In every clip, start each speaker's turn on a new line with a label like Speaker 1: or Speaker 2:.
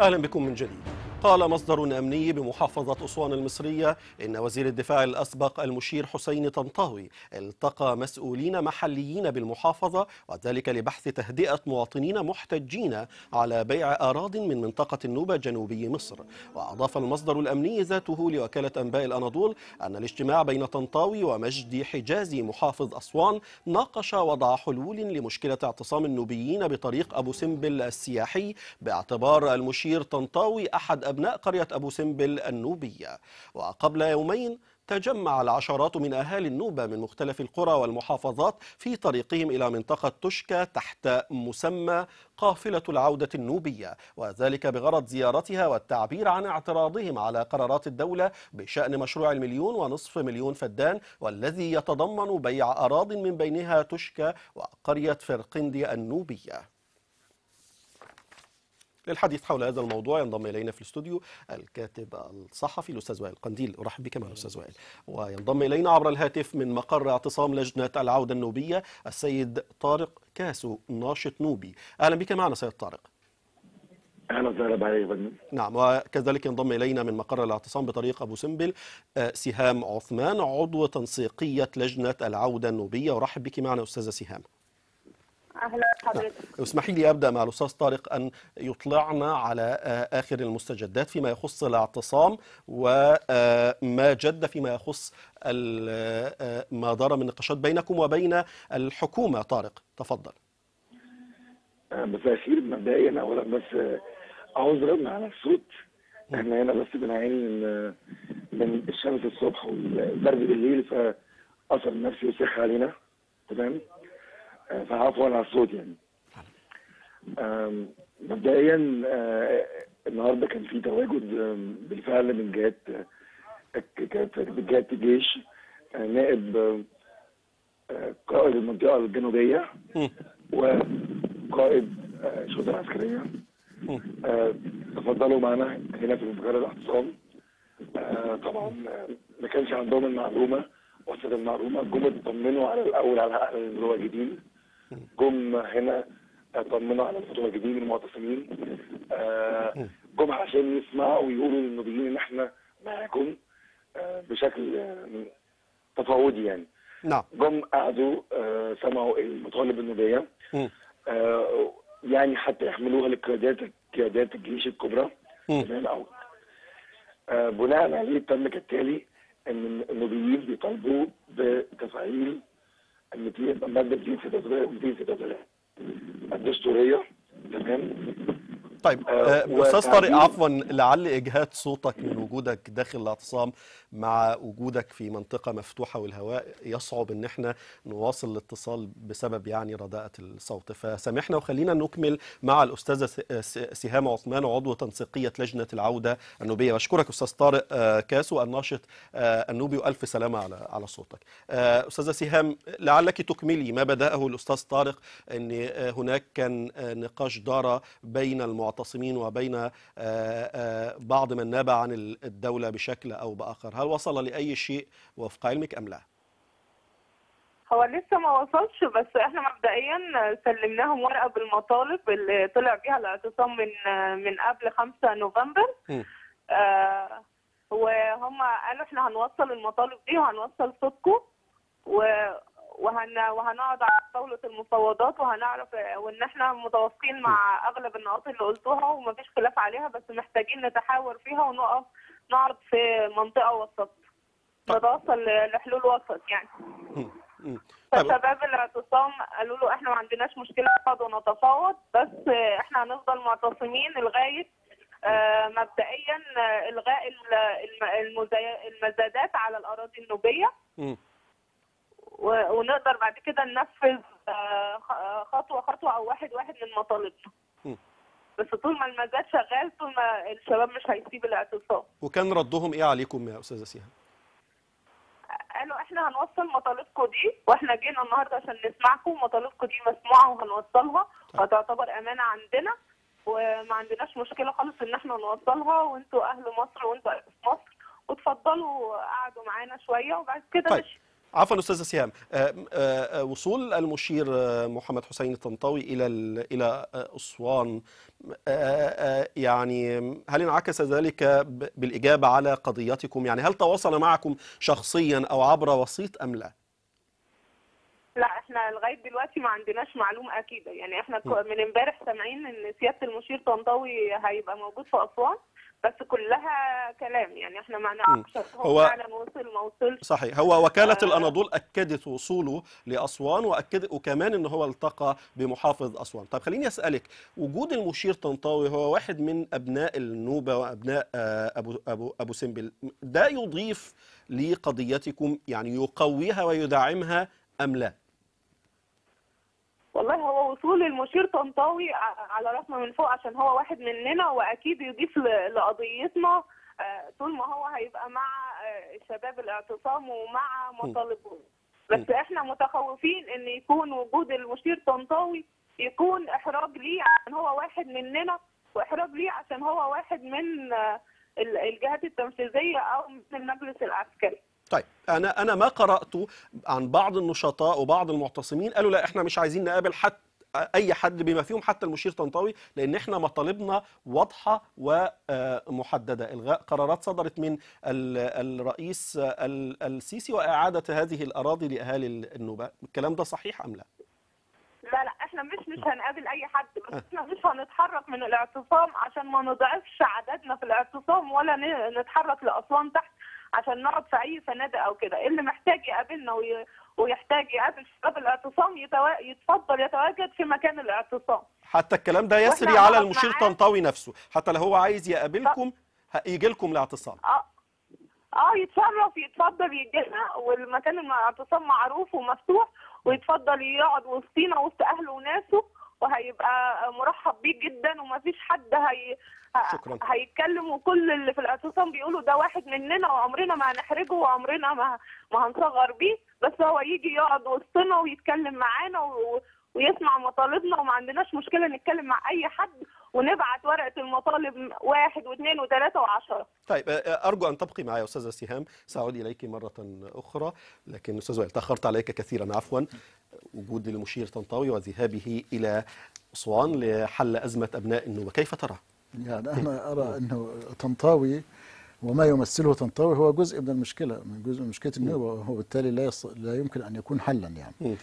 Speaker 1: أهلا بكم من جديد. قال مصدر أمني بمحافظة أسوان المصرية إن وزير الدفاع الأسبق المشير حسين طنطاوي التقى مسؤولين محليين بالمحافظة وذلك لبحث تهدئة مواطنين محتجين على بيع أراض من منطقة النوبة جنوبي مصر. وأضاف المصدر الأمني ذاته لوكالة أنباء الأناضول أن الاجتماع بين طنطاوي ومجدي حجازي محافظ أسوان ناقش وضع حلول لمشكلة اعتصام النوبيين بطريق أبو سمبل السياحي. باعتبار المشير طنطاوي أحد أبناء قرية أبو سمبل النوبية. وقبل يومين تجمع العشرات من أهالي النوبة من مختلف القرى والمحافظات في طريقهم إلى منطقة تشكى تحت مسمى قافلة العودة النوبية وذلك بغرض زيارتها والتعبير عن اعتراضهم على قرارات الدولة بشأن مشروع المليون ونصف مليون فدان والذي يتضمن بيع أراض من بينها تشكى وقرية فرقندي النوبية. للحديث حول هذا الموضوع ينضم إلينا في الاستوديو الكاتب الصحفي الأستاذ وائل قنديل. أرحب بك معنا أستاذ وائل. وينضم إلينا عبر الهاتف من مقر اعتصام لجنة العودة النوبية السيد طارق كاسو ناشط نوبي. أهلا بك معنا سيد طارق.
Speaker 2: أهلا وسهلا بحضرتك
Speaker 1: نعم وكذلك ينضم إلينا من مقر الاعتصام بطريق أبو سمبل سهام عثمان عضو تنسيقية لجنة العودة النوبية. أرحب بك معنا أستاذة سهام.
Speaker 3: أهلا حضرتك
Speaker 1: اسمحي لي أبدأ مع الأستاذ طارق أن يطلعنا على آخر المستجدات فيما يخص الاعتصام وما جد فيما يخص ما دار من نقاشات بينكم وبين الحكومة. طارق تفضل.
Speaker 2: مساء الخير مبدئيا اولا بس عذرا على الصوت. إحنا هنا بس بنعاني من من الشمس الصبح والبرد بالليل فأثر نفسي وسخ علينا. تمام؟ فعفوا على الصوت يعني. مبدئيا النهارده كان في تواجد بالفعل من جهات كانت من جهات الجيش نائب قائد المنطقة الجنوبية وقائد الشرطة العسكرية. تفضلوا معنا هنا في مقر الاعتصام. طبعا ما كانش عندهم المعلومة وصلت المعلومة جم اطمنوا على الأول على المتواجدين جم هنا طمنوا على المتواجدين المعتصمين. جم عشان يسمعوا ويقولوا للنوبيين إن إحنا معاكم بشكل تفاوضي يعني.
Speaker 1: نعم.
Speaker 2: جم قعدوا سمعوا المطالب النوبيه يعني حتى يحملوها لقيادات قيادات الجيش الكبرى. تمام أو بناء عليه تم كالتالي إن النوبيين بيطالبوا بتفعيل المادة 236 الدستورية. تمام.
Speaker 1: طيب آه أستاذ طارق عفوا لعل إجهاد صوتك من وجودك داخل الاعتصام مع وجودك في منطقة مفتوحة والهواء يصعب إن إحنا نواصل الاتصال بسبب يعني رداءة الصوت. فسامحنا وخلينا نكمل مع الأستاذة سهام عثمان عضو تنسيقية لجنة العودة النوبية. بشكرك أستاذ طارق آه كاسو الناشط آه النوبي وألف سلامة على على صوتك. أستاذة سهام لعلك تكملي ما بدأه الأستاذ طارق إن هناك كان نقاش دار بين المعتصمين المعتصمين وبين بعض من ناب عن الدولة بشكل أو بآخر. هل وصل لأي شيء وفق علمك أم لا؟
Speaker 3: هو لسه ما وصلش بس إحنا مبدئيا سلمناهم ورقة بالمطالب اللي طلع بيها الاعتصام من من قبل 5 نوفمبر. آه وهم قالوا إحنا هنوصل المطالب دي وهنوصل صوتكم. وهن وهنقعد على طاولة المفاوضات وهنعرف وإن إحنا متوافقين مع أغلب النقاط اللي قلتوها ومفيش خلاف عليها بس محتاجين نتحاور فيها ونقف نعرض في منطقة وسط. نتوصل لحلول وسط يعني. فشباب الاعتصام قالوا له إحنا ما عندناش مشكلة نقعد ونتفاوض بس إحنا هنفضل معتصمين لغاية آه مبدئيا إلغاء المزادات على الأراضي النوبية. ونقدر بعد كده ننفذ خطوة خطوة أو واحد واحد من مطالبنا. بس طول ما المزاد شغال طول ما الشباب مش هيسيب الاعتصام.
Speaker 1: وكان ردهم إيه عليكم يا أستاذة سيهان
Speaker 3: قالوا إحنا هنوصل مطالبكم دي وإحنا جينا النهارده عشان نسمعكم مطالبكم دي مسموعة وهنوصلها وهتعتبر أمانة عندنا وما عندناش مشكلة خالص إن إحنا نوصلها وإنتوا أهل مصر وإنتوا أهل مصر. وتفضلوا قعدوا معانا شوية وبعد كده
Speaker 1: طيب.
Speaker 3: مش
Speaker 1: عفوا أستاذ سهام آه، آه، وصول المشير آه، محمد حسين الطنطاوي إلى ال- إلى آه، أسوان آه، آه، يعني هل انعكس ذلك بالإجابة على قضيتكم؟ يعني هل تواصل معكم شخصيا أو عبر وسيط أم لا؟
Speaker 3: لا إحنا لغاية دلوقتي ما عندناش معلومة أكيدة. يعني إحنا من امبارح سامعين إن سيادة المشير طنطاوي هيبقى موجود في أسوان. بس كلها كلام يعني إحنا ما نعرفش
Speaker 1: هو-
Speaker 3: فعلا وصل ما وصلش.
Speaker 1: صحيح. هو وكالة
Speaker 3: آه.
Speaker 1: الأناضول أكدت وصوله لأسوان وأكد وكمان أنه هو التقى بمحافظ أسوان. طيب خليني أسألك وجود المشير طنطاوي هو واحد من أبناء النوبة وأبناء آه، أبو, أبو, أبو سمبل. ده يضيف لقضيتكم يعني يقويها ويدعمها أم لا؟
Speaker 3: والله هو وصول المشير طنطاوي على راسنا من فوق عشان هو واحد مننا وأكيد يضيف لقضيتنا. آه، طول ما هو هيبقى مع آه، شباب الاعتصام ومع مطالبهم. بس إحنا متخوفين إن يكون وجود المشير طنطاوي يكون إحراج ليه عشان هو واحد مننا وإحراج ليه عشان هو واحد من آه، ال- الجهات التنفيذية أو من المجلس العسكري.
Speaker 1: طيب أنا أنا ما قرأت عن بعض النشطاء وبعض المعتصمين قالوا لا إحنا مش عايزين نقابل حد أي حد بما فيهم حتى المشير طنطاوي لأن إحنا مطالبنا واضحة ومحددة. إلغاء قرارات صدرت من ال- الرئيس ال- السيسي وإعادة هذه الأراضي لأهالي النوبة. الكلام ده صحيح أم لا؟
Speaker 3: لا لا إحنا مش مش هنقابل أي حد بس إحنا مش هنتحرك من الاعتصام عشان ما نضعفش عددنا في الاعتصام ولا نتحرك لأسوان تحت. عشان نقعد في أي فنادق أو كده. اللي محتاج يقابلنا وي... ويحتاج يقابل شباب الاعتصام يتوا... يتفضل يتواجد في مكان الاعتصام.
Speaker 1: حتى الكلام ده يسري على المشير. طنطاوي نفسه. حتى لو هو عايز يقابلكم يجي لكم لاعتصام
Speaker 3: آه. آه يتشرف يتفضل يجينا والمكان الاعتصام معروف ومفتوح ويتفضل يقعد وسطينا وسط أهله وناسه. وهيبقى مرحب بيه جدا ومفيش حد هي
Speaker 1: شكراً.
Speaker 3: هيتكلم وكل اللي في الاعتصام بيقولوا ده واحد مننا وعمرنا ما هنحرجه وعمرنا ما ما هنصغر بيه بس هو يجي يقعد وسطنا ويتكلم معانا و... ويسمع مطالبنا وما عندناش مشكلة نتكلم مع أي حد ونبعت ورقة المطالب واحد واثنين وثلاثة وعشرة.
Speaker 1: طيب آه، أرجو أن تبقي معي يا أستاذة سهام. سأعود إليك مرة أخرى لكن أستاذ وائل تأخرت عليك كثيرا. عفوا. وجود المشير طنطاوي وذهابه إلى أسوان لحل أزمة أبناء النوبة. كيف ترى؟
Speaker 4: يعني أنا أرى أنه طنطاوي وما يمثله طنطاوي هو جزء من المشكلة من جزء من مشكلة النوبة وهو بالتالي لا يص... لا يمكن أن يكون حلا يعني. آه،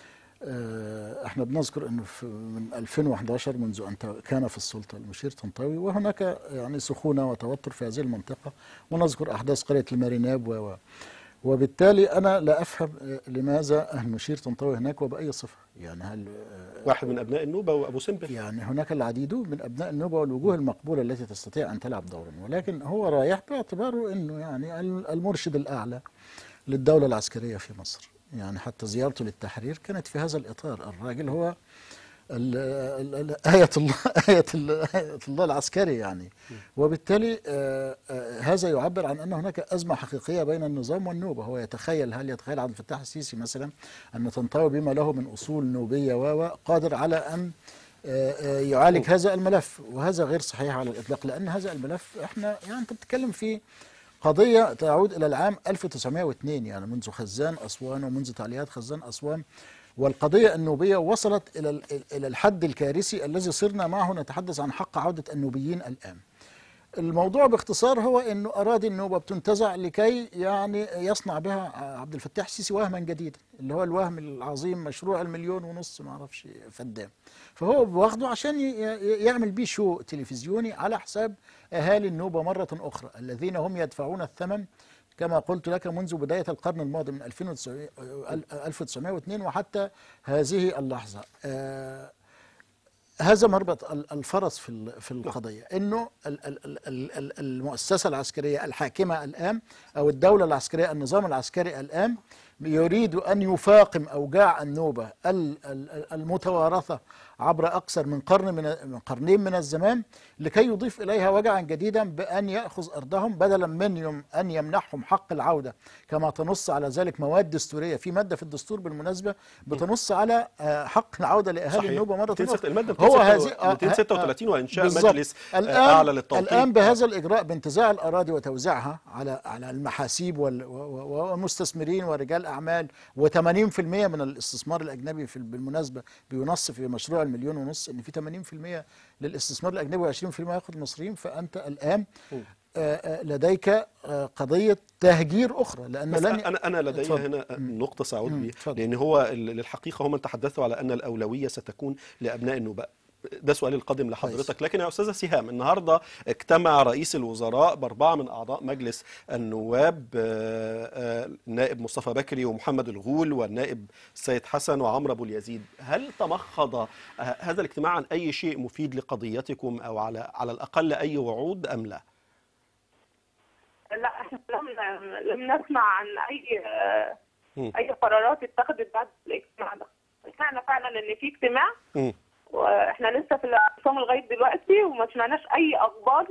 Speaker 4: إحنا بنذكر إنه من 2011 منذ أن كان في السلطة المشير طنطاوي وهناك يعني سخونة وتوتر في هذه المنطقة ونذكر أحداث قرية الماريناب و وبالتالي أنا لا أفهم آه، لماذا المشير طنطاوي هناك وبأي صفة؟ يعني هل آه،
Speaker 1: واحد من أبناء النوبة وأبو سمبل.
Speaker 4: يعني هناك العديد من أبناء النوبة والوجوه المقبولة التي تستطيع أن تلعب دورا ولكن هو رايح باعتباره إنه يعني المرشد الأعلى للدولة العسكرية في مصر. يعني حتى زيارته للتحرير كانت في هذا الإطار. الراجل هو ال- ال- ال- آية الله آية آية الله العسكري يعني. وبالتالي آه، آه، هذا يعبر عن أن هناك أزمة حقيقية بين النظام والنوبة. هو يتخيل هل يتخيل عبد الفتاح السيسي مثلا أن طنطاوي بما له من أصول نوبية و قادر على أن آه، آه، يعالج هذا الملف؟ وهذا غير صحيح على الإطلاق لأن هذا الملف إحنا يعني أنت بتتكلم في قضية تعود إلى العام 1902 يعني منذ خزان أسوان ومنذ تعليقات خزان أسوان. والقضية النوبية وصلت إلى إلى الحد الكارثي الذي صرنا معه نتحدث عن حق عودة النوبيين الآن. الموضوع باختصار هو إنه أراضي النوبة بتنتزع لكي يعني يصنع بها عبد الفتاح السيسي وهما جديدا اللي هو الوهم العظيم مشروع المليون ونص ما أعرفش فدان. فهو واخده عشان يعمل بيه شو تلفزيوني على حساب أهالي النوبة مرة أخرى الذين هم يدفعون الثمن كما قلت لك منذ بداية القرن الماضي من 2009 1902 وحتى هذه اللحظة. آه هذا مربط ال- الفرس في في القضية إنه ال- ال- ال- ال- ال- المؤسسة العسكرية الحاكمة الآن أو الدولة العسكرية النظام العسكري الآن يريد أن يفاقم أوجاع النوبة ال- ال- المتوارثة عبر أكثر من قرن من من قرنين من الزمان لكي يضيف إليها وجعا جديدا بأن يأخذ أرضهم بدلا من يم أن يمنحهم حق العودة. كما تنص على ذلك مواد دستورية. في مادة في الدستور بالمناسبة بتنص على آه، حق العودة لأهالي
Speaker 1: صحيح.
Speaker 4: النوبة مرة
Speaker 1: 206
Speaker 4: أخرى
Speaker 1: المادة
Speaker 4: هو
Speaker 1: 236
Speaker 4: هذه آه، آه،
Speaker 1: 236 وإنشاء. مجلس آه، أعلى للتوطين.
Speaker 4: الآن بهذا الإجراء بانتزاع الأراضي وتوزيعها على على المحاسيب والمستثمرين ورجال الاعمال و80% من الاستثمار الأجنبي في بالمناسبة بينص في مشروع المليون ونص إن في 80% للاستثمار الأجنبي و20% ياخد المصريين فأنت الآن آه، آه، لديك آه، قضية تهجير أخرى لأن
Speaker 1: بس
Speaker 4: لن
Speaker 1: أنا أنا لدي
Speaker 4: اتفضل.
Speaker 1: هنا نقطة ساعود
Speaker 4: مم،
Speaker 1: بها. لأن هو للحقيقة هم تحدثوا على أن الأولوية ستكون لأبناء النباء ده سؤالي القادم لحضرتك. لكن يا أستاذة سهام النهارده اجتمع رئيس الوزراء بأربعة من أعضاء مجلس النواب آه، آه، النائب مصطفى بكري ومحمد الغول والنائب السيد حسن وعمرو أبو اليزيد. هل تمخض آه، هذا الاجتماع عن أي شيء مفيد لقضيتكم أو على على الأقل أي وعود أم لا؟
Speaker 3: لا إحنا لم لم نسمع عن
Speaker 1: أي.
Speaker 3: أي قرارات اتخذت بعد الاجتماع ده. سمعنا فعلا إن في اجتماع. وإحنا لسه في الاعتصام لغاية دلوقتي وما سمعناش أي أخبار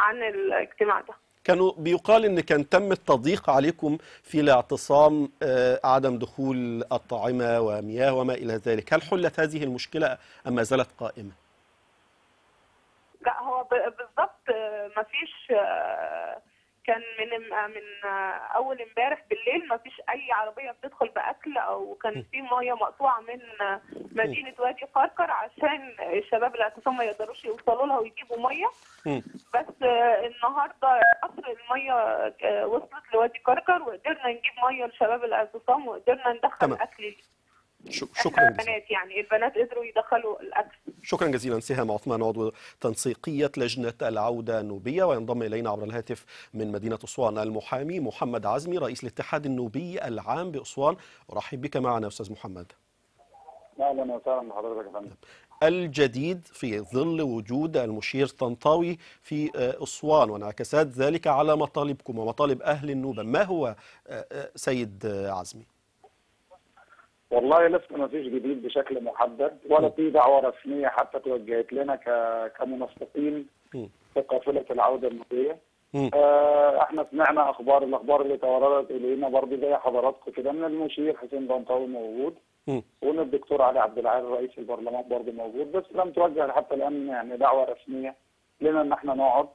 Speaker 3: عن الاجتماع ده
Speaker 1: كانوا بيقال إن كان تم التضييق عليكم في الاعتصام آه، عدم دخول الطعمه ومياه وما إلى ذلك، هل حلت هذه المشكلة أم ما زالت قائمة؟
Speaker 3: لا هو ب- بالظبط ما فيش كان من من أول امبارح بالليل ما فيش أي عربية بتدخل بأكل أو كان في مية مقطوعة من مدينة وادي قرقر عشان الشباب الاعتصام ما يقدروش يوصلوا لها ويجيبوا
Speaker 1: مية.
Speaker 3: بس النهارده قطر المية وصلت لوادي قرقر وقدرنا نجيب مية لشباب الاعتصام وقدرنا ندخل. أكل ليه.
Speaker 1: شكرا جزيلا.
Speaker 3: البنات يعني البنات قدروا يدخلوا الأكل.
Speaker 1: شكرا جزيلا. سهام عثمان عضو تنسيقية لجنة العودة النوبية وينضم إلينا عبر الهاتف من مدينة أسوان المحامي محمد عزمي رئيس الاتحاد النوبي العام بأسوان. أرحب بك معنا أستاذ محمد.
Speaker 5: أهلا وسهلا بحضرتك يا فندم.
Speaker 1: الجديد في ظل وجود المشير طنطاوي في آه، أسوان وانعكاسات ذلك على مطالبكم ومطالب أهل النوبة. ما هو آه، آه، سيد عزمي؟
Speaker 5: والله لسه ما فيش جديد بشكل محدد ولا في دعوة رسمية حتى توجهت لنا ك- كمنسقين. في قافلة العودة
Speaker 1: مم.
Speaker 5: آه، إحنا سمعنا أخبار الاخبار اللي توردت الينا برضه زي حضراتكم كده ان المشير حسين طنطاوي موجود. وان الدكتور علي عبد العال رئيس البرلمان برضه موجود بس لم توجه حتى الآن يعني دعوة رسمية لنا إن إحنا نقعد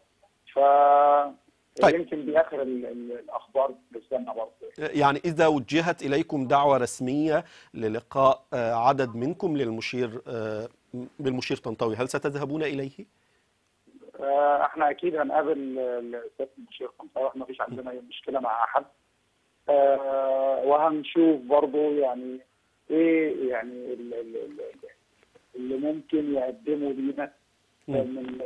Speaker 1: طيب.
Speaker 5: يمكن دي اخر ال- ال- الأخبار لسنا برضه
Speaker 1: يعني إذا وجهت إليكم دعوة رسمية للقاء آه، عدد منكم للمشير آه، بالمشير طنطاوي هل ستذهبون إليه؟
Speaker 5: آه، إحنا أكيد هنقابل السيد المشير طنطاوي إحنا مفيش عندنا أي مشكلة مع أحد آه، وهنشوف برضه يعني إيه يعني ال- ال- ال- اللي ممكن يقدمه لينا. من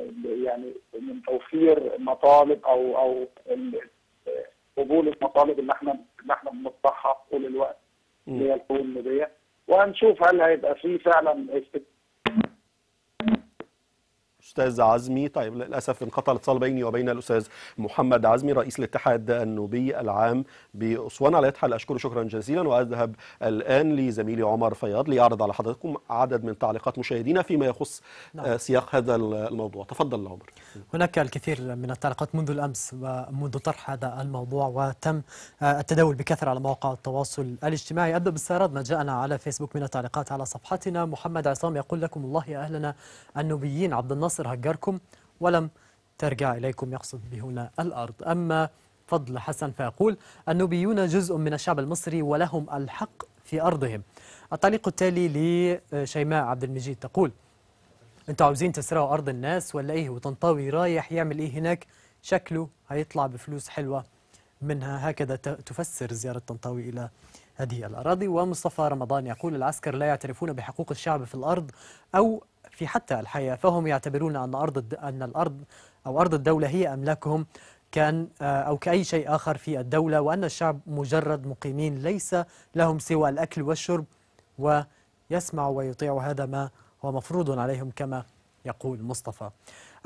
Speaker 5: يعني من توفير مطالب أو أو قبول المطالب اللي إحنا اللي إحنا بنطرحها طول الوقت اللي هي الحقوق النوبيه وهنشوف هل هيبقى في فعلا
Speaker 1: أستاذ عزمي. طيب للأسف انقطع الاتصال بيني وبين الأستاذ محمد عزمي رئيس الاتحاد النوبي العام بأسوان. على حال أشكره شكرا جزيلا وأذهب الآن لزميلي عمر فياض ليعرض على حضراتكم عدد من تعليقات مشاهدينا فيما يخص
Speaker 6: نعم.
Speaker 1: آه، سياق هذا الموضوع. تفضل عمر.
Speaker 6: هناك الكثير من التعليقات منذ الأمس ومنذ طرح هذا الموضوع وتم آه، التداول بكثرة على مواقع التواصل الاجتماعي. ابدا باستعراض ما جاءنا على فيسبوك من التعليقات على صفحتنا. محمد عصام يقول لكم الله يا أهلنا النوبيين. عبد الناصر هجركم ولم ترجع إليكم يقصد بهنا الأرض. أما فضل حسن فيقول النوبيون جزء من الشعب المصري ولهم الحق في أرضهم. التعليق التالي لشيماء عبد المجيد تقول أنتوا عاوزين تسرقوا أرض الناس ولا إيه؟ وطنطاوي رايح يعمل إيه هناك؟ شكله هيطلع بفلوس حلوة منها. هكذا تفسر زيارة طنطاوي إلى هذه الأراضي. ومصطفى رمضان يقول العسكر لا يعترفون بحقوق الشعب في الأرض أو في حتى الحياة فهم يعتبرون أن أرض الد- أن الأرض أو أرض الدولة هي أملاكهم كأن آه، أو كأي شيء آخر في الدولة وأن الشعب مجرد مقيمين ليس لهم سوى الأكل والشرب ويسمع ويطيع هذا ما هو مفروض عليهم كما يقول مصطفى.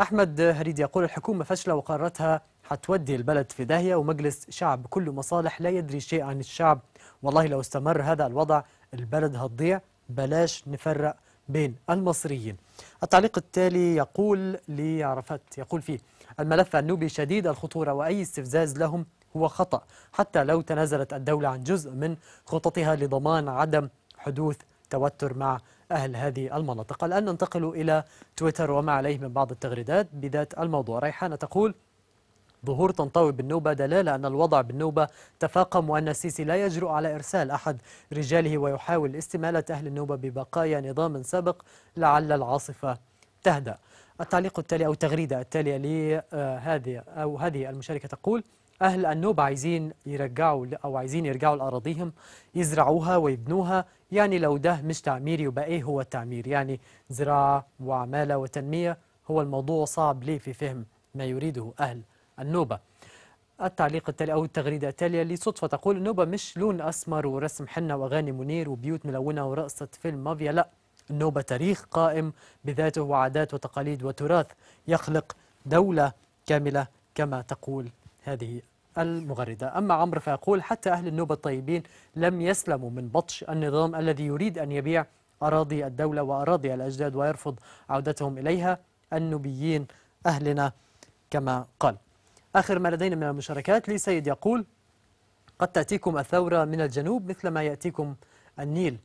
Speaker 6: أحمد هريد يقول الحكومة فاشلة وقررتها حتودي البلد في داهية ومجلس شعب. كله مصالح لا يدري شيء عن الشعب. والله لو استمر هذا الوضع البلد هتضيع. بلاش نفرق بين المصريين. التعليق التالي يقول لعرفت يقول فيه الملف النوبي شديد الخطورة وأي استفزاز لهم هو خطأ حتى لو تنازلت الدولة عن جزء من خططها لضمان عدم حدوث توتر مع أهل هذه المناطق. الآن ننتقل إلى تويتر وما عليه من بعض التغريدات بذات الموضوع. ريحانة تقول ظهور طنطاوي بالنوبة دلالة أن الوضع بالنوبة تفاقم وأن السيسي لا يجرؤ على إرسال أحد رجاله ويحاول استمالة أهل النوبة ببقايا نظام سابق لعل العاصفة تهدأ. التعليق التالي أو التغريدة التالية لهذه أو هذه المشاركة تقول أهل النوبة عايزين يرجعوا أو عايزين يرجعوا لأراضيهم يزرعوها ويبنوها يعني لو ده مش تعمير يبقى إيه هو التعمير؟ يعني زراعة وعمالة وتنمية هو الموضوع صعب ليه في فهم ما يريده أهل النوبة. التعليق التالي أو التغريدة التالية لصدفة تقول النوبة مش لون أسمر ورسم حنة وأغاني منير وبيوت ملونة ورقصة فيلم مافيا لا. النوبة تاريخ قائم بذاته وعادات وتقاليد وتراث يخلق دولة كاملة كما تقول هذه المغردة. أما عمرو فيقول حتى أهل النوبة الطيبين لم يسلموا من بطش النظام الذي يريد أن يبيع أراضي الدولة وأراضي الأجداد ويرفض عودتهم إليها النوبيين أهلنا كما قال. آخر ما لدينا من المشاركات لي سيد يقول قد تأتيكم الثورة من الجنوب مثل ما يأتيكم النيل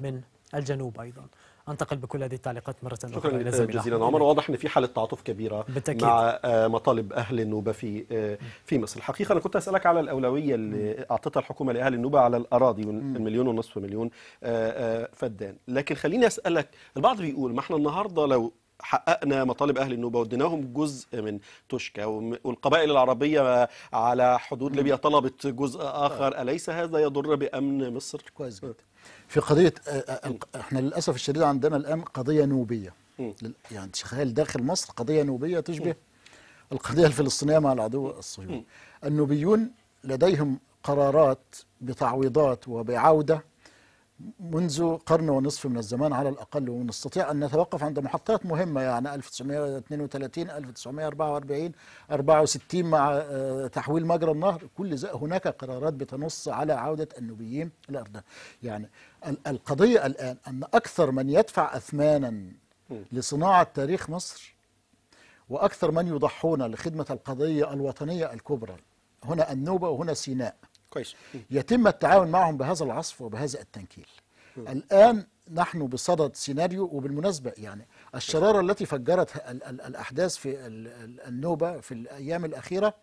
Speaker 6: من الجنوب أيضا. أنتقل بكل هذه التعليقات مرة أخرى
Speaker 1: شكرا جزيلا. عمر. واضح إن في حالة تعاطف كبيرة
Speaker 6: بالتأكيد.
Speaker 1: مع آه، مطالب أهل النوبة في آه، في مصر. الحقيقة أنا كنت أسألك على الأولوية اللي أعطتها الحكومة لأهل النوبة على الأراضي المليون ونصف مليون آه، فدان. لكن خليني أسألك البعض بيقول ما إحنا النهارده لو حققنا مطالب أهل النوبة واديناهم جزء من توشكا. والقبائل العربية على حدود ليبيا طلبت جزء آخر. أليس هذا يضر بأمن مصر؟
Speaker 4: كويس جدا. في قضية آه، آه، إحنا للأسف الشديد عندنا الآن
Speaker 1: قضية
Speaker 4: نوبية. يعني تخيل داخل مصر قضية نوبية تشبه القضية الفلسطينية مع العدو الصهيوني. النوبيون لديهم قرارات بتعويضات وبعودة منذ قرن ونصف من الزمان على الأقل ونستطيع أن نتوقف عند محطات مهمة يعني 1932 1944 64 مع آه، تحويل مجرى النهر. كل هناك قرارات بتنص على عودة النوبيين إلى يعني ال- القضية الآن أن أكثر من يدفع أثمانا لصناعة تاريخ مصر وأكثر من يضحون لخدمة القضية الوطنية الكبرى. هنا النوبة وهنا سيناء.
Speaker 1: كويس.
Speaker 4: يتم التعاون معهم بهذا العصف وبهذا التنكيل. الآن نحن بصدد سيناريو وبالمناسبة يعني الشرارة التي فجرت ال- ال- الأحداث في ال- ال- النوبة في الأيام الأخيرة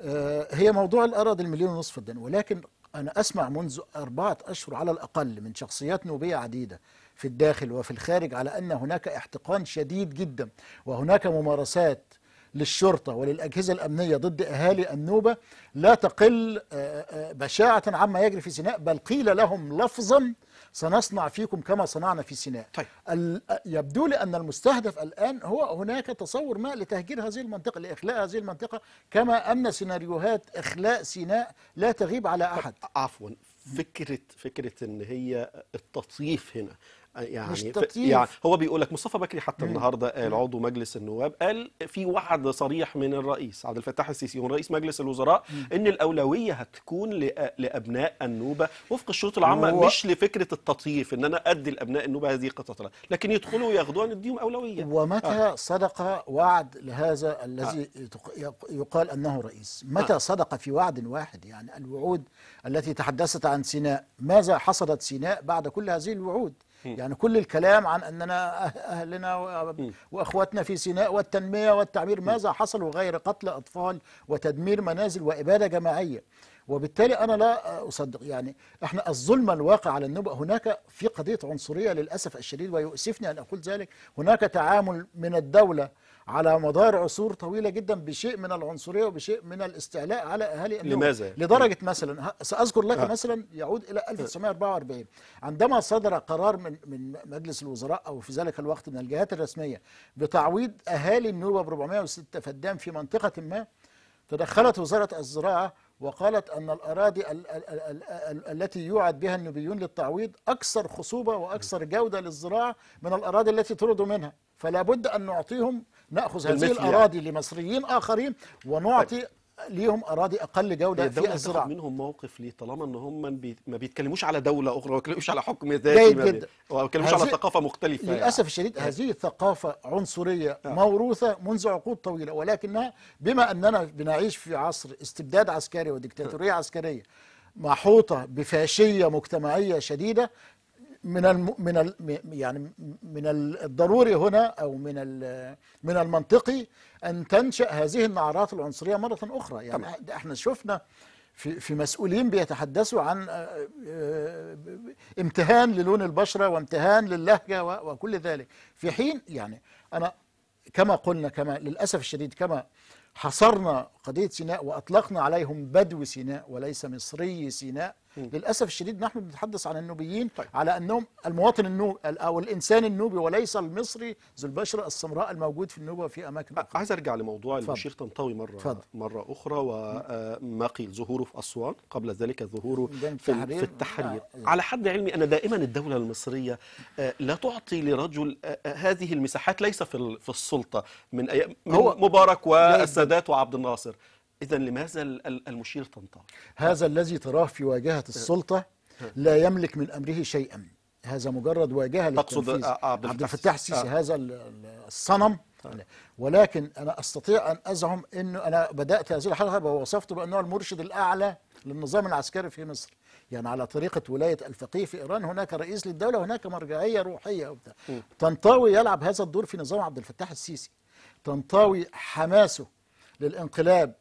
Speaker 4: آه، هي موضوع الأراضي المليون ونصف الدن. ولكن أنا أسمع منذ أربعة أشهر على الأقل من شخصيات نوبية عديدة في الداخل وفي الخارج على أن هناك احتقان شديد جدا وهناك ممارسات للشرطة وللأجهزة الأمنية ضد أهالي النوبة لا تقل آه، آه، بشاعة عما يجري في سيناء بل قيل لهم لفظا سنصنع فيكم كما صنعنا في سيناء
Speaker 1: طيب.
Speaker 4: ال- يبدو لي أن المستهدف الآن هو هناك تصور ما لتهجير هذه المنطقة لإخلاء هذه المنطقة كما أن سيناريوهات إخلاء سيناء لا تغيب على أحد
Speaker 1: عفوا فكرة فكرة إن هي التطييف هنا يعني
Speaker 4: مش تطييف.
Speaker 1: يعني هو بيقول لك مصطفى بكري حتى النهارده قال عضو مجلس النواب قال في وعد صريح من الرئيس عبد الفتاح السيسي ورئيس مجلس الوزراء إن الأولوية هتكون لأبناء النوبة وفق الشروط العامة
Speaker 4: هو-
Speaker 1: مش لفكرة التطييف إن أنا أدي لأبناء النوبة هذه الأرض. لكن يدخلوا وياخدوها نديهم أولوية.
Speaker 4: ومتى صدق وعد لهذا الذي يق- يقال أنه رئيس؟ متى صدق في وعد واحد؟ يعني الوعود التي تحدثت عن سيناء ماذا حصلت سيناء بعد كل هذه الوعود؟ يعني كل الكلام عن أننا أه- أهلنا و- وأخواتنا في سيناء والتنمية والتعمير ماذا حصل غير قتل أطفال وتدمير منازل وإبادة جماعية؟ وبالتالي أنا لا أصدق يعني إحنا الظلم الواقع على النوبه هناك في قضية عنصرية للأسف الشديد ويؤسفني أن أقول ذلك هناك تعامل من الدولة على مدار عصور طويلة جدا بشيء من العنصرية وبشيء من الاستعلاء على أهالي النوبه
Speaker 1: لماذا؟
Speaker 4: لدرجة مثلا سأذكر لك
Speaker 1: آه.
Speaker 4: مثلا يعود إلى 1944 عندما صدر قرار من من مجلس الوزراء أو في ذلك الوقت من الجهات الرسمية بتعويض أهالي النوبه ب 406 فدان في منطقة ما تدخلت وزارة الزراعة وقالت أن الأراضي ال ال ال ال التي يوعد بها النوبيون للتعويض أكثر خصوبة وأكثر جودة للزراعة من الأراضي التي طردوا منها فلا بد أن نعطيهم نأخذ هذه
Speaker 1: بالمثل يعني.
Speaker 4: لمصريين آخرين ونعطي ليهم أراضي أقل جودة
Speaker 1: الدولة
Speaker 4: في
Speaker 1: هتاخد
Speaker 4: الزراعة.
Speaker 1: منهم موقف ليه طالما إن هم ما بي- ما بيتكلموش على دولة أخرى ما بيتكلموش على حكم ذاتي ما بي- بيتكلموش على ثقافة مختلفة يعني.
Speaker 4: للأسف الشديد هذه ثقافة عنصرية موروثة منذ عقود طويلة ولكنها بما أننا بنعيش في عصر استبداد عسكري وديكتاتورية عسكرية محوطة بفاشية مجتمعية شديدة من الم من ال يعني من الضروري هنا أو من من المنطقي أن تنشأ هذه النعرات العنصرية مرة أخرى يعني
Speaker 1: طبعا.
Speaker 4: إحنا شفنا في في مسؤولين بيتحدثوا عن امتهان للون البشرة وامتهان للهجة وكل ذلك في حين يعني أنا كما قلنا كما للأسف الشديد كما حصرنا قضية سيناء وأطلقنا عليهم بدو سيناء وليس مصري سيناء للأسف الشديد نحن بنتحدث عن النوبيين طيب. على أنهم المواطن النوبي أو الإنسان النوبي وليس المصري ذو البشرة السمراء الموجود في النوبة وفي أماكن
Speaker 1: أخرى. عايز أرجع لموضوع المشير طنطاوي مرة فضل. مرة أخرى وما قيل ظهوره في أسوان قبل ذلك ظهوره في التحرير, في التحرير. آه. على حد علمي ان دائما الدولة المصرية لا تعطي لرجل هذه المساحات ليس في في السلطة من أيام هو مبارك والسادات وعبد الناصر إذا لماذا المشير طنطاوي؟
Speaker 4: هذا الذي تراه في واجهة السلطة لا يملك من أمره شيئا. هذا مجرد واجهة
Speaker 1: تقصد
Speaker 4: عبد الفتاح السيسي آه. هذا الصنم. ولكن أنا أستطيع أن أزعم أنه أنا بدأت هذه الحلقة ووصفته بأنه المرشد الأعلى للنظام العسكري في مصر. يعني على طريقة ولاية الفقيه في إيران هناك رئيس للدولة وهناك مرجعية روحية وبتاع طنطاوي يلعب هذا الدور في نظام عبد الفتاح السيسي. طنطاوي حماسه للانقلاب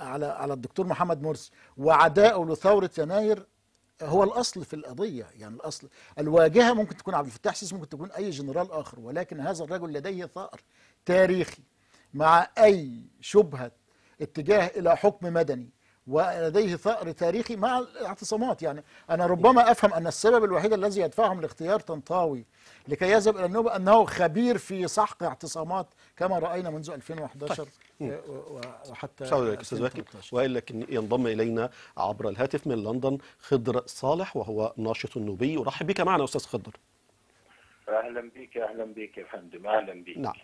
Speaker 4: على على الدكتور محمد مرسي. وعدائه لثورة يناير هو الأصل في القضية. يعني الأصل الواجهة ممكن تكون عبد الفتاح السيسي ممكن تكون أي جنرال آخر ولكن هذا الرجل لديه ثأر تاريخي مع أي شبهة اتجاه إلى حكم مدني. ولديه ثأر تاريخي مع الاعتصامات. يعني أنا ربما أفهم أن السبب الوحيد الذي يدفعهم لاختيار طنطاوي لكي يذهب إلى النوبة أنه خبير في سحق اعتصامات كما رأينا منذ 2011 وحتى
Speaker 1: شكرا أستاذ واكب وإلا ينضم إلينا عبر الهاتف من لندن خضر صالح وهو ناشط نوبي أرحب بك معنا أستاذ خضر.
Speaker 7: أهلا بك أهلا بك يا فندم أهلا بك
Speaker 1: نعم.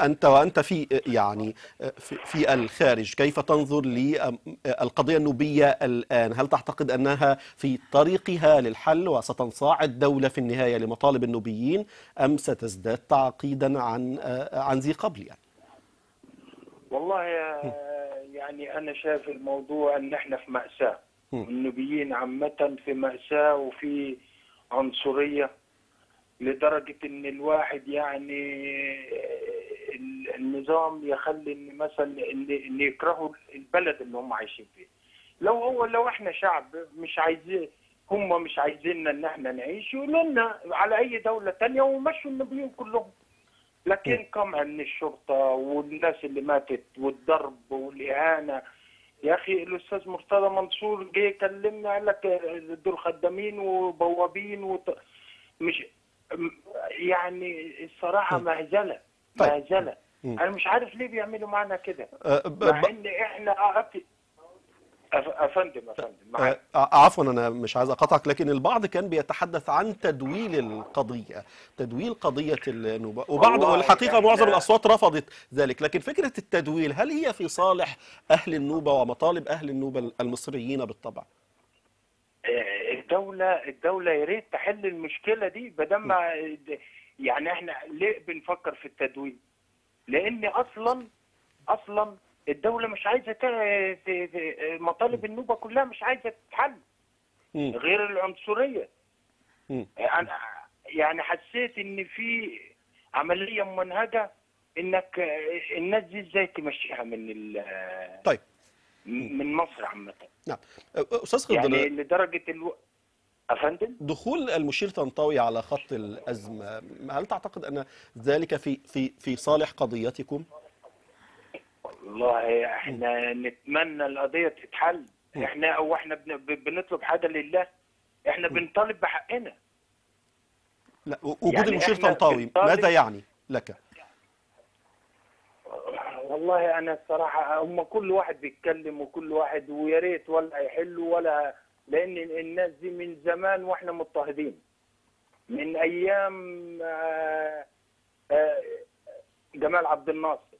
Speaker 1: أنت وأنت في يعني في, في الخارج كيف تنظر للقضيه النوبية الآن؟ هل تعتقد أنها في طريقها للحل وستنصاع الدولة في النهاية لمطالب النوبيين أم ستزداد تعقيدا عن عن ذي قبل يعني؟
Speaker 7: والله يعني أنا شايف الموضوع أن إحنا في مأساة. النوبيين عامة في مأساة وفي عنصرية. لدرجة إن الواحد يعني النظام يخلي إن مثلا ان يكرهوا البلد اللي هم عايشين فيه. لو هو لو إحنا شعب مش عايزين هم مش عايزيننا إن إحنا نعيش يقولوا لنا على أي دولة ثانية ومشوا النوبيين كلهم. لكن قمع من الشرطة والناس اللي ماتت والضرب والإهانة. يا أخي الأستاذ مرتضى منصور جه كلمنا قال لك دول خدامين وبوابين وط... مش يعني الصراحة مهزلة مهزلة أنا مش عارف ليه بيعملوا معنا كده. مع إن إحنا أفندم أفندم
Speaker 1: عفوا أنا مش عايز أقاطعك لكن البعض كان بيتحدث عن تدويل القضية تدويل قضية النوبه وبعض والحقيقة معظم الأصوات رفضت ذلك لكن فكرة التدويل هل هي في صالح أهل النوبة ومطالب أهل النوبة المصريين بالطبع؟
Speaker 7: الدولة الدولة يا ريت تحل المشكلة دي بدل ما يعني إحنا ليه بنفكر في التدويل لأن أصلا أصلا الدولة مش عايزة مطالب النوبة كلها مش عايزة تتحل. غير العنصرية. أنا يعني حسيت إن في عملية ممنهجة إنك الناس دي إزاي تمشيها من
Speaker 1: طيب.
Speaker 7: من مصر عامة.
Speaker 1: نعم. أستاذ خضر
Speaker 7: يعني لدرجة ألو... أفندم؟
Speaker 1: دخول المشير طنطاوي على خط الأزمة هل تعتقد أن ذلك في في في صالح قضيتكم؟
Speaker 7: والله إحنا نتمنى القضية تتحل. إحنا أو إحنا بنطلب حاجة لله. إحنا بنطالب بحقنا.
Speaker 1: لا وجود يعني المشير طنطاوي ماذا يعني لك؟
Speaker 7: والله أنا الصراحة هم كل واحد بيتكلم وكل واحد ويا ريت ولا يحلوا ولا لأن الناس دي من زمان وإحنا مضطهدين. من أيام جمال عبد الناصر.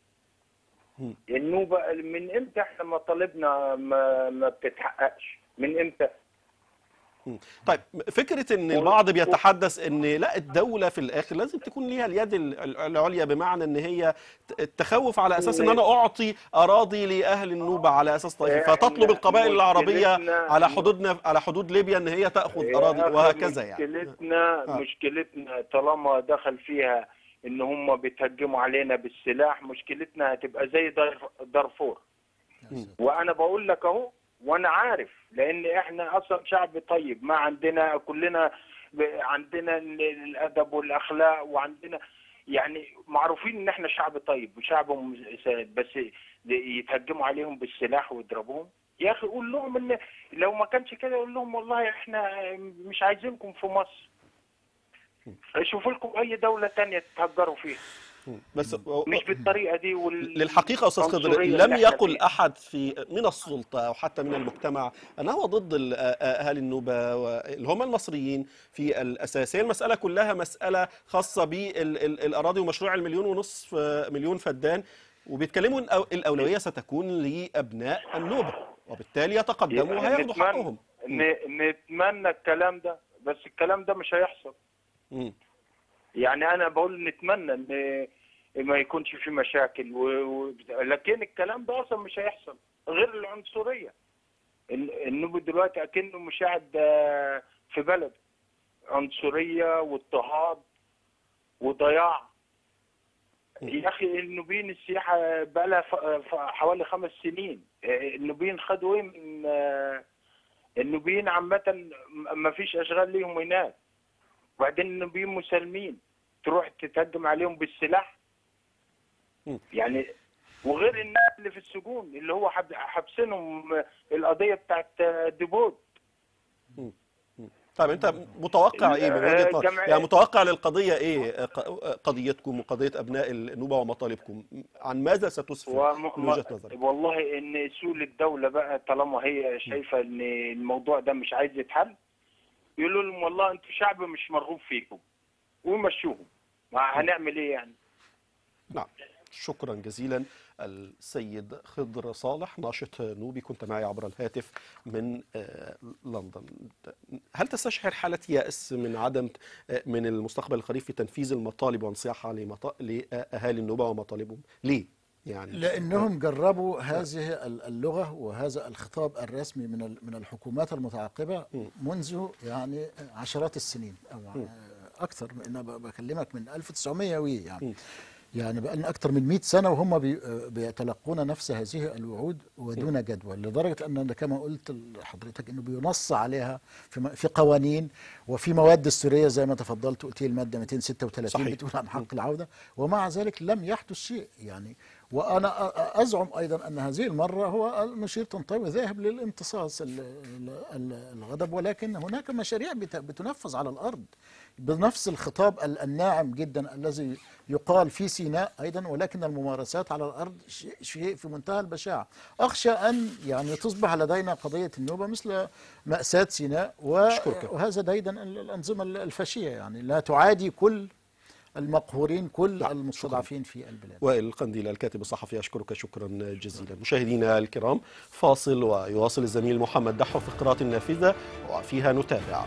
Speaker 7: النوبة من إمتى إحنا مطالبنا ما, ما بتتحققش؟ من
Speaker 1: إمتى. طيب فكرة إن البعض بيتحدث إن لا الدولة في الآخر لازم تكون ليها اليد ال- العليا بمعنى إن هي التخوف على أساس إن أنا أعطي أراضي لأهل النوبة على أساس طائفي
Speaker 7: إحنا
Speaker 1: فتطلب القبائل العربية
Speaker 7: مشكلتنا-
Speaker 1: على حدودنا على حدود ليبيا إن هي
Speaker 7: تأخذ أراضي
Speaker 1: وهكذا يعني.
Speaker 7: مشكلتنا
Speaker 1: آه.
Speaker 7: مشكلتنا طالما دخل فيها إن هم بيتهجموا علينا بالسلاح مشكلتنا هتبقى زي دار- دارفور. وأنا بقول لك أهو وأنا عارف لأن إحنا أصلا شعب طيب ما عندنا كلنا عندنا ال- الادب والاخلاق وعندنا يعني معروفين ان إحنا شعب طيب وشعب بس يتهجموا عليهم بالسلاح ويضربوهم. يا أخي قول لهم إن لو ما كانش كده قول لهم والله إحنا مش عايزينكم في مصر. شوفوا لكم أي دولة تانية تتهجروا فيها.
Speaker 1: بس
Speaker 7: مش بالطريقة دي وال...
Speaker 1: للحقيقة أستاذ خضر لم يقل. أحد في من السلطة أو حتى من المجتمع أنه هو ضد ال- أهالي النوبة و- اللي هم المصريين في الأساس. هي المسألة كلها مسألة خاصة بالأراضي ومشروع المليون ونصف مليون فدان وبيتكلموا إن أو- الأولوية ستكون لأبناء النوبة وبالتالي يتقدموا وهياخدوا
Speaker 7: نتمنى-
Speaker 1: حقهم.
Speaker 7: نتمنى الكلام ده بس الكلام ده مش هيحصل. يعني أنا بقول نتمنى إن ما يكونش في مشاكل و... و... لكن الكلام ده أصلا مش هيحصل غير العنصرية. ال- النوبي دلوقتي أكنه مشاهد في بلد. عنصرية واضطهاد وضياع. يا أخي النوبيين السياحة بقى لها. حوالي خمس سنين. النوبيين خدوا إيه من آه، النوبيين عامة ما فيش أشغال ليهم هناك. وبعدين النوبيين مسالمين تروح تتهجم عليهم بالسلاح. يعني وغير الناس اللي في السجون اللي هو حب- حابسينهم القضية بتاعت ديبوت
Speaker 1: طيب أنت متوقع إيه من وجهة نظرك؟ يعني متوقع للقضية إيه ق- قضيتكم وقضية أبناء النوبة ومطالبكم عن ماذا ستسفر من وجهة نظرك؟
Speaker 7: والله إن سول الدولة بقى طالما هي شايفة إن الموضوع ده مش عايز يتحل يقولوا لهم والله أنتوا شعب مش مرغوب فيكم. ويمشوهم ما هنعمل إيه يعني؟
Speaker 1: نعم. شكرا جزيلا. السيد خضر صالح ناشط نوبي كنت معي عبر الهاتف من آه، لندن. هل تستشعر حالة يأس من عدم آه، من المستقبل القريب في تنفيذ المطالب وانصياحها لأهالي النوبة ومطالبهم؟ ليه؟ يعني
Speaker 4: لأنهم جربوا هذه ال- اللغة وهذا الخطاب الرسمي من من الحكومات المتعاقبة منذ يعني عشرات السنين أو أكثر من أنا بكلمك من 1900 وي يعني. يعني بقى لنا أكثر من 100 سنة وهم بي- بيتلقون نفس هذه الوعود ودون جدوى لدرجة أن كما قلت لحضرتك إنه بينص عليها في في قوانين وفي مواد دستورية زي ما تفضلت قلت المادة 236
Speaker 1: صحيح.
Speaker 4: بتقول عن حق العودة ومع ذلك لم يحدث شيء يعني. وأنا أزعم أيضا أن هذه المرة هو المشير طنطاوي ذاهب للامتصاص ال- ال- ال- الغضب ولكن هناك مشاريع بت- بتنفذ على الأرض بنفس الخطاب ال- الناعم جدا الذي يقال في سيناء أيضا ولكن الممارسات على الأرض شيء- في منتهى البشاعة أخشى أن يعني تصبح لدينا قضية النوبة مثل مأساة سيناء. وهذا ال- الأنظمة الفاشية يعني لا تعادي كل المقهورين كل
Speaker 1: نعم،
Speaker 4: المستضعفين في البلاد.
Speaker 1: وائل القنديل الكاتب الصحفي أشكرك شكرا جزيلا. مشاهدينا الكرام فاصل ويواصل الزميل محمد دحو فقرات النافذة وفيها نتابع.